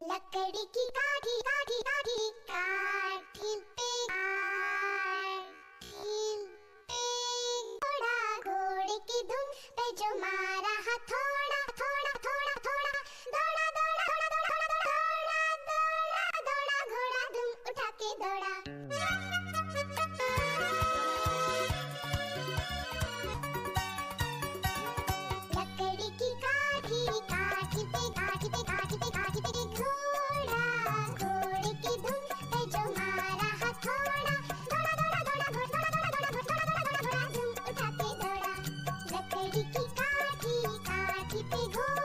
लकड़ी की काठी काठी काठी काठी पे काठी पे। घोड़ा घोड़े की धुन पे जो मारा हथौड़ा ele que cate, cate pegou.